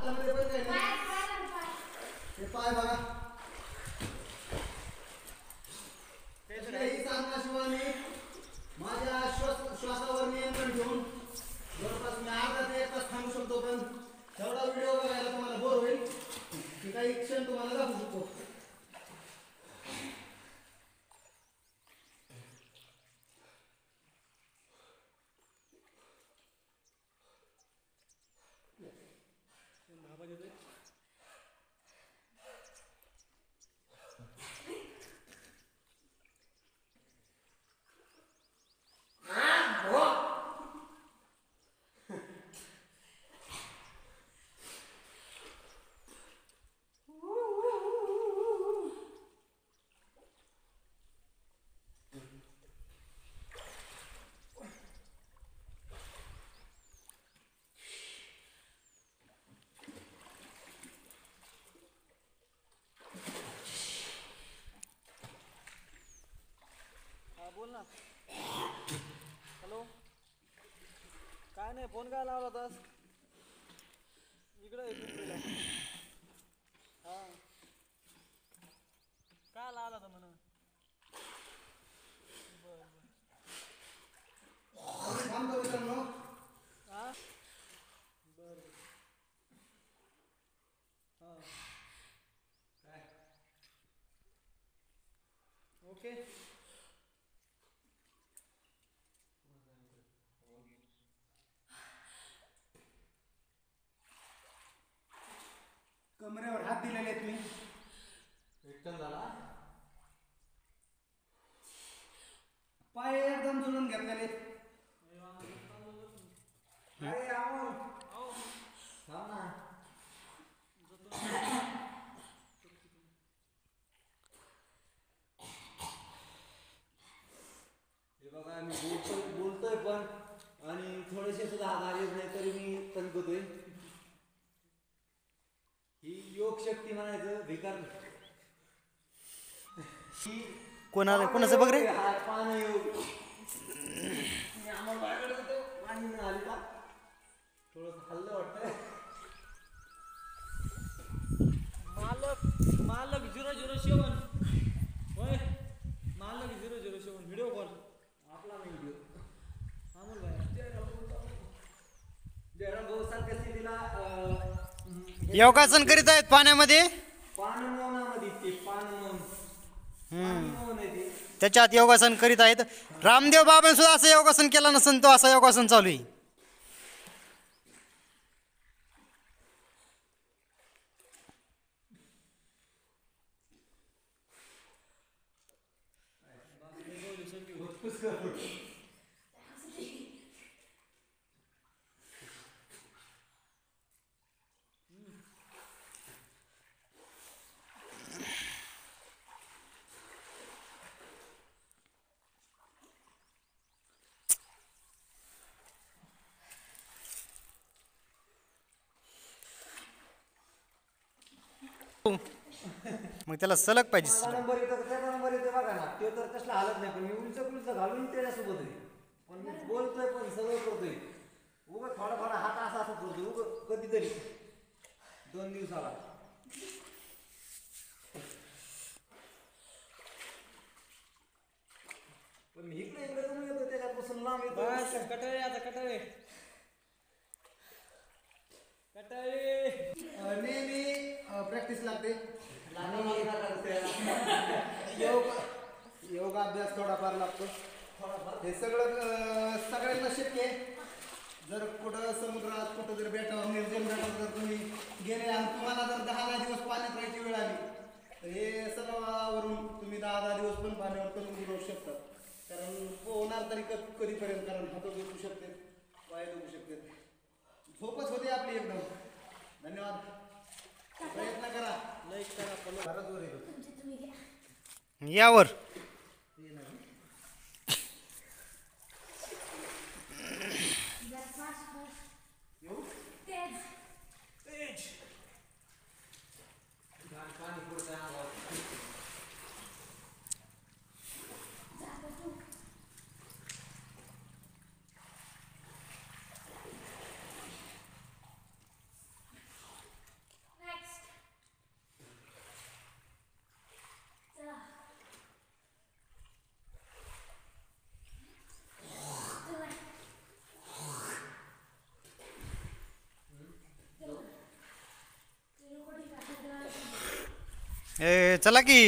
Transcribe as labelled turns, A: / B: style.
A: हातामध्ये पण काही नाही हे पाय बघा कुठल्याही सांगण्याशिवाय मी माझ्या श्वास श्वासावर नियंत्रण ठेवून जवळपास मी अर्धा ते एक तास थांबू शकतो पण तेवढा व्हिडिओ बघायला तुम्हाला बोर होईल मी काही क्षण तुम्हाला दाखवू शकतो
B: हा बोल ना हॅलो काय नाही फोन काय लावला होतास? इकडं आहे हा. काय लावला होता म्हणून? बर हा? बरं. हा.
A: काय?
B: ओके
A: कमरेवर हात दिलेले आहेत मी
C: रिटर्न झाला
A: जुळून घेतलेले अरे.
C: थांब ना. हे बघा मी बोलतोय बोलतोय पण आणि थोडेसे सुद्धा हात आलेच नाही तरी मी तणकतोय ही योग शक्ती म्हणायचं भिकार ही
A: कोणाला कोणाचं बघ रे?
C: हा पान योग. मी आम्हाला बाहेर होतो. पाणी नाही आली का? थोडस हल्लं वाटतं.
B: मालक मालक झिरो झिरो सेवन. होय? मालक zero zero seven. Video call.
C: आपला नाही व्हिडिओ.
B: अमोल भाई
C: जयराम भाऊ सारख्या स्थितीला अं,
A: योगासन करीत आहेत पाण्यामध्ये?
C: पानमौनामध्ये पानमौन ते
A: त्याच्यात योगासन करीत आहेत. रामदेव बाबांनी सुद्धा असं योगासन केलं नसन तो असं योगासन चालू आहे. मग त्याला सलग पाहिजे.
C: माझा नंबर येतो त्याचा नंबर येतो बघा ना. तो तर कसला हालत नाही पण मी उंच उंच घालून त्याच्यासोबत आहे. पण मी बोलतोय पण सगळं करतोय. उग थोडा थोडा हात असा असा करतोय उग कधीतरी. दोन दिवसाला पण मी इकडे इकडे तुम्ही येतो त्याच्यापासून लांब येतो.
B: बस आता
A: प्रॅक्टिस लागते.
C: करते.
A: योग योगाभ्यास थोडाफार लागतो. हे सगळं सगळ्यांना शक्य आहे. जर कुठं समुद्रात कुठं जर बेटावर निर्जन बेटावर जर तुम्ही गेले आणि तुम्हाला जर दहा दहा दिवस पाण्यात राहायची वेळ आली तर हे सरोवरावरून तुम्ही दहा दहा दिवस पण पाण्यावर करून राहू शकता. कारण पोहणार तरी कधीपर्यंत? कारण हात दुखू शकते पाय दुखू शकते. झोपच होते आपली एकदम. धन्यवाद.
D: यावर.
E: ए चला की